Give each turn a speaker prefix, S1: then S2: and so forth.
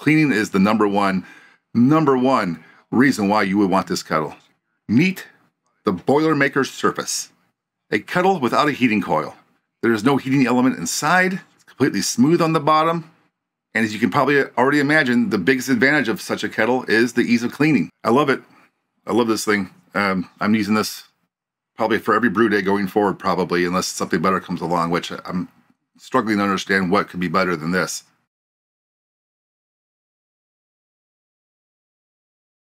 S1: Cleaning is the number one, number one reason why you would want this kettle. Meet the Boilermaker Surface, a kettle without a heating coil. There is no heating element inside, it's completely smooth on the bottom. And as you can probably already imagine, the biggest advantage of such a kettle is the ease of cleaning. I love it. I love this thing. Um, I'm using this probably for every brew day going forward, probably, unless something better comes along, which I'm struggling to understand what could be better than this.